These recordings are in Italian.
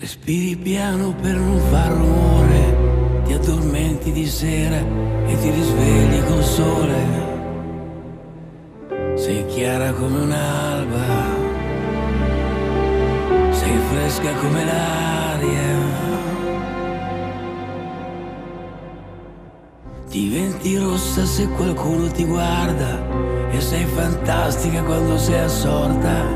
Respiri piano per non far rumore, ti addormenti di sera e ti risvegli col sole. Sei chiara come un'alba, sei fresca come l'aria. Diventi rossa se qualcuno ti guarda e sei fantastica quando sei assorta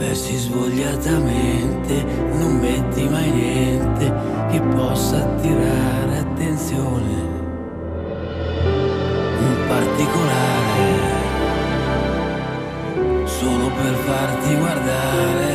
Vesti svogliatamente, non metti mai niente che possa attirare attenzione. Un particolare, solo per farti guardare.